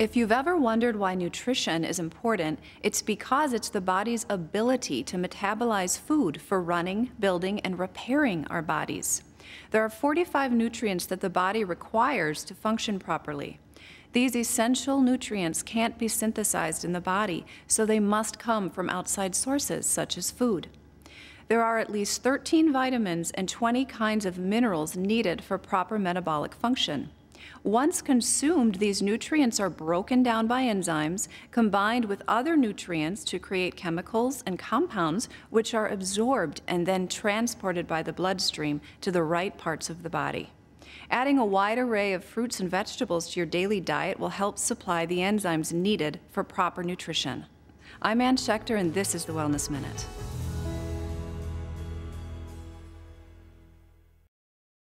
If you've ever wondered why nutrition is important, it's because it's the body's ability to metabolize food for running, building, and repairing our bodies. There are 45 nutrients that the body requires to function properly. These essential nutrients can't be synthesized in the body, so they must come from outside sources, such as food. There are at least 13 vitamins and 20 kinds of minerals needed for proper metabolic function. Once consumed, these nutrients are broken down by enzymes, combined with other nutrients to create chemicals and compounds, which are absorbed and then transported by the bloodstream to the right parts of the body. Adding a wide array of fruits and vegetables to your daily diet will help supply the enzymes needed for proper nutrition. I'm Ann Schechter, and this is the Wellness Minute.